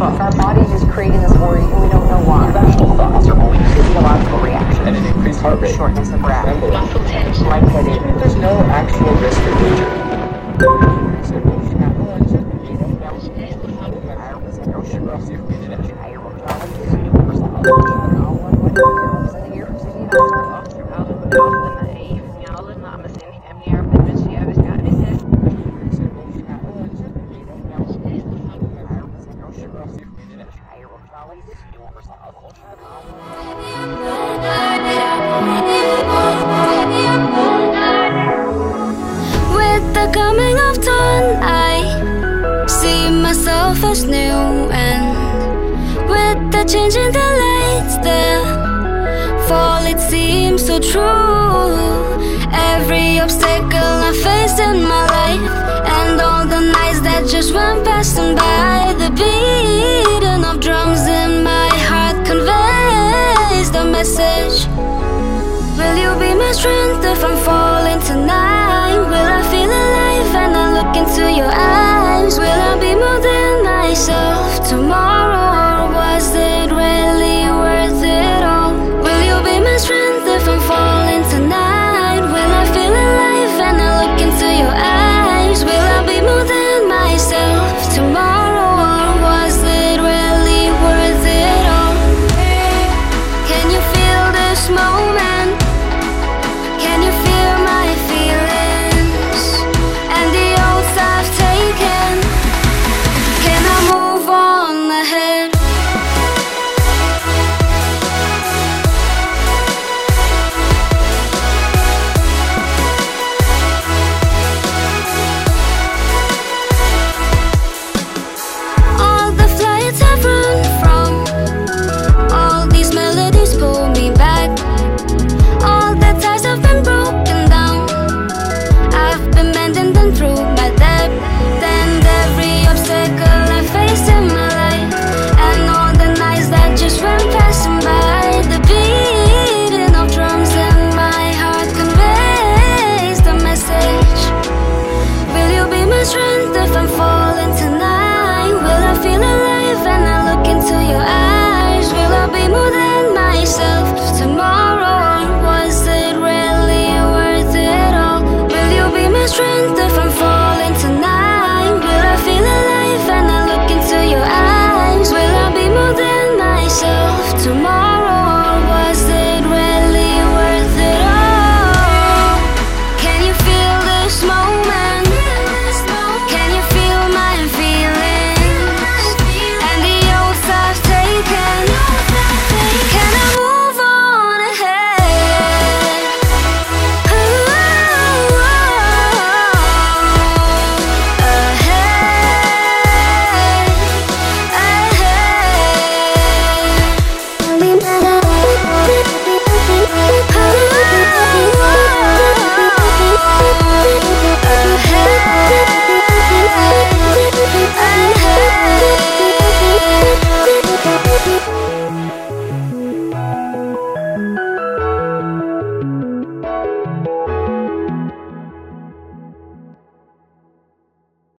Our bodies just creating this worry and we don't know why. Irrational thoughts are only physiological reactions. And an increased heart rate. Shortness of breath. Muscle tension. Lightheaded. There's no actual risk or danger. With the coming of dawn, I see myself as new, and with the change in the lights, the fall it seems so true. Every obstacle I faced in my life, and all the nights that just went passing by,